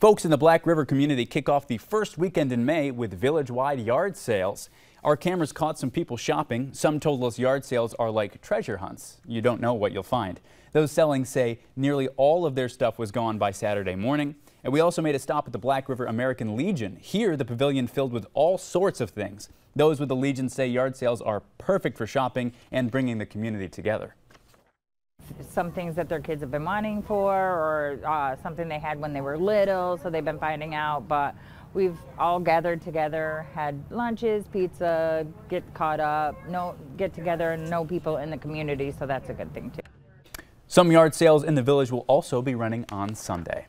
Folks in the Black River community kick off the first weekend in May with village-wide yard sales. Our cameras caught some people shopping. Some told us yard sales are like treasure hunts. You don't know what you'll find. Those selling say nearly all of their stuff was gone by Saturday morning. And we also made a stop at the Black River American Legion. Here, the pavilion filled with all sorts of things. Those with the Legion say yard sales are perfect for shopping and bringing the community together some things that their kids have been wanting for or uh, something they had when they were little, so they've been finding out. But we've all gathered together, had lunches, pizza, get caught up, know, get together and know people in the community, so that's a good thing too. Some yard sales in the village will also be running on Sunday.